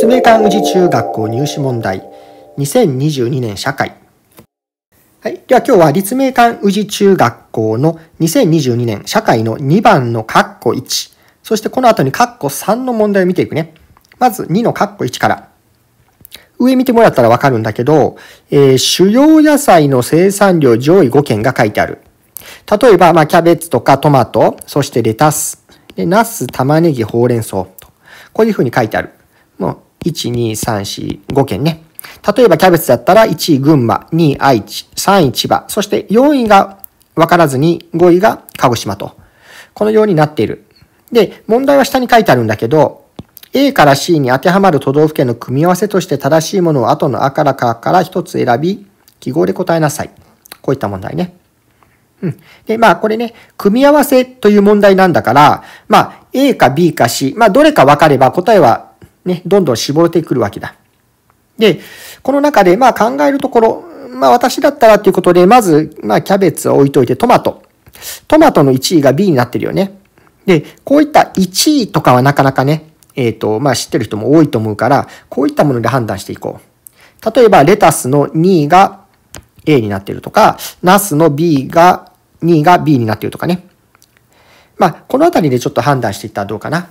立命館宇治中学校入試問題2022年社会はい。では今日は立命館宇治中学校の2022年社会の2番のカッコ1、そしてこの後にカッコ3の問題を見ていくね。まず2のカッコ1から。上見てもらったらわかるんだけど、えー、主要野菜の生産量上位5県が書いてある。例えば、まあ、キャベツとかトマト、そしてレタス、ナス、玉ねぎ、ほうれん草と。こういうふうに書いてある。も、1、2、3、4、5件ね。例えばキャベツだったら1位群馬、2位愛知、3位千葉、そして4位が分からずに5位が鹿児島と。このようになっている。で、問題は下に書いてあるんだけど、A から C に当てはまる都道府県の組み合わせとして正しいものを後のあからかから一つ選び、記号で答えなさい。こういった問題ね。うん。で、まあこれね、組み合わせという問題なんだから、まあ A か B か C、まあどれか分かれば答えはね、どんどん絞れてくるわけだ。で、この中でまあ考えるところ、まあ私だったらっていうことで、まず、まあキャベツを置いといてトマト。トマトの1位が B になってるよね。で、こういった1位とかはなかなかね、えっ、ー、と、まあ知ってる人も多いと思うから、こういったもので判断していこう。例えば、レタスの2位が A になってるとか、ナスの B が2位が B になってるとかね。まあ、このあたりでちょっと判断していったらどうかな。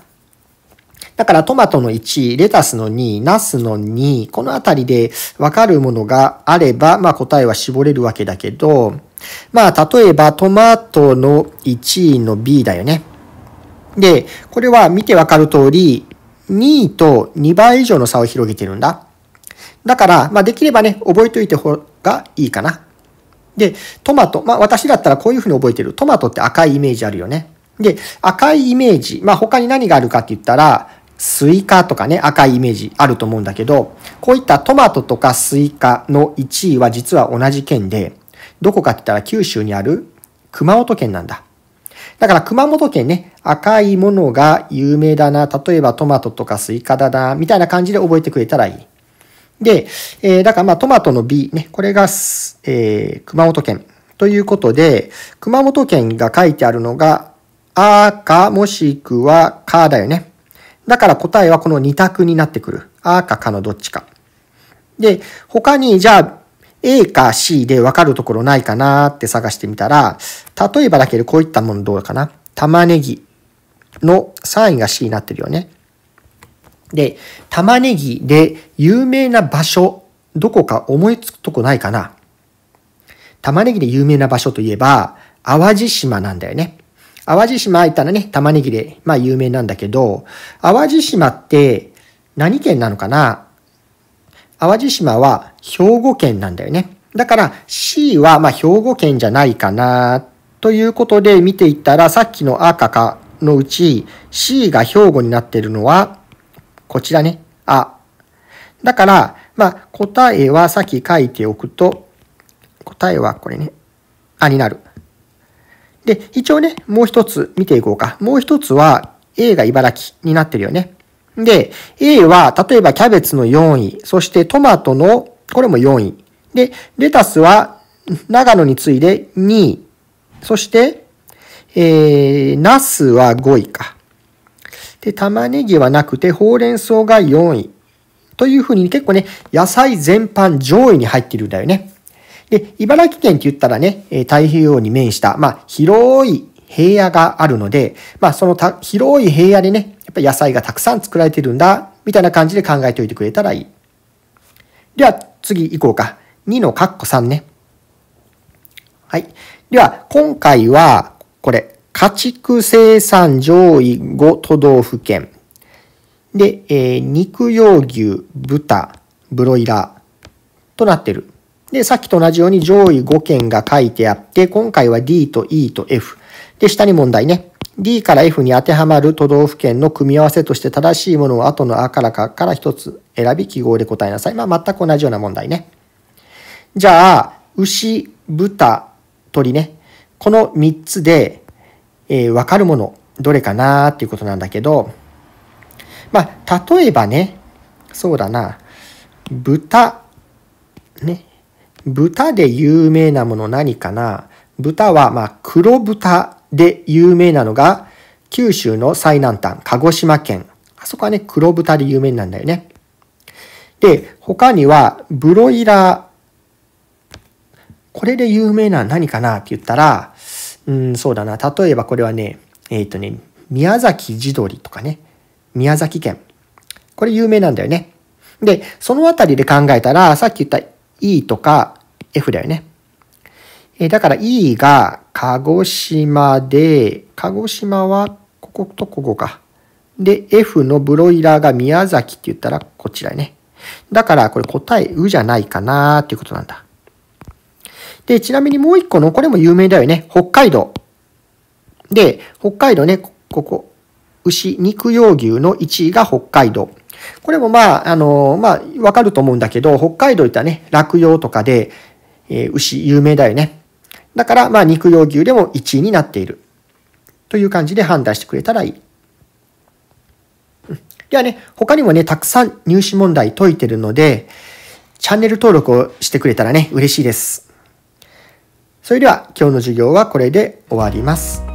だからトマトの1、レタスの2、ナスの2、このあたりでわかるものがあれば、まあ答えは絞れるわけだけど、まあ例えばトマトの1位の B だよね。で、これは見てわかる通り、2位と2倍以上の差を広げてるんだ。だから、まあできればね、覚えておいた方がいいかな。で、トマト。まあ私だったらこういうふうに覚えてる。トマトって赤いイメージあるよね。で、赤いイメージ。まあ他に何があるかって言ったら、スイカとかね、赤いイメージあると思うんだけど、こういったトマトとかスイカの1位は実は同じ県で、どこかって言ったら九州にある熊本県なんだ。だから熊本県ね、赤いものが有名だな。例えばトマトとかスイカだな、みたいな感じで覚えてくれたらいい。で、えー、だからまあトマトの B ね、これが、えー、熊本県ということで、熊本県が書いてあるのが、あかもしくはかだよね。だから答えはこの2択になってくる。あかかのどっちか。で、他にじゃあ A か C でわかるところないかなって探してみたら、例えばだけどこういったものどうかな。玉ねぎの3位が C になってるよね。で、玉ねぎで有名な場所、どこか思いつくとこないかな玉ねぎで有名な場所といえば、淡路島なんだよね。淡路島行ったらね、玉ねぎで、まあ有名なんだけど、淡路島って何県なのかな？淡路島は兵庫県なんだよね。だから C はまあ兵庫県じゃないかなということで見ていったらさっきの赤かのうち C が兵庫になってるのはこちらね。あ。だから、まあ、答えはさっき書いておくと、答えはこれね。あになる。で、一応ね、もう一つ見ていこうか。もう一つは A が茨城になってるよね。で、A は例えばキャベツの4位、そしてトマトの、これも4位。で、レタスは長野に次いで2位。そして、えー、ナスは5位か。で、玉ねぎはなくて、ほうれん草が4位。というふうに結構ね、野菜全般上位に入っているんだよね。で、茨城県って言ったらね、太平洋に面した、まあ、広い平野があるので、まあ、その広い平野でね、やっぱ野菜がたくさん作られてるんだ、みたいな感じで考えておいてくれたらいい。では、次行こうか。2のカッコ3ね。はい。では、今回は、これ、家畜生産上位5都道府県。で、えー、肉用牛、豚、ブロイラーとなってる。で、さっきと同じように上位5県が書いてあって、今回は D と E と F。で、下に問題ね。D から F に当てはまる都道府県の組み合わせとして正しいものを後のあからかから一つ選び記号で答えなさい。まあ、全く同じような問題ね。じゃあ、牛、豚、鳥ね。この3つでえー、わかるもの、どれかなっていうことなんだけど、まあ、例えばね、そうだな、豚、ね、豚で有名なもの何かな？豚は、まあ、黒豚で有名なのが、九州の最南端、鹿児島県。あそこはね、黒豚で有名なんだよね。で、他には、ブロイラー。これで有名な何かな？って言ったら、うん、そうだな。例えばこれはね、えっ、ー、とね、宮崎地鶏とかね、宮崎県。これ有名なんだよね。で、そのあたりで考えたら、さっき言った E とか F だよね。え、だから E が鹿児島で、鹿児島はこことここか。で、F のブロイラーが宮崎って言ったらこちらね。だからこれ答え、うじゃないかなっていうことなんだ。で、ちなみにもう一個の、これも有名だよね。北海道。で、北海道ね、ここ、牛、肉用牛の1位が北海道。これもまあ、あの、まあ、わかると思うんだけど、北海道行ったらね、落葉とかで、えー、牛有名だよね。だから、まあ、肉用牛でも1位になっている。という感じで判断してくれたらいい。ではね、他にもね、たくさん入試問題解いてるので、チャンネル登録をしてくれたらね、嬉しいです。それでは今日の授業はこれで終わります。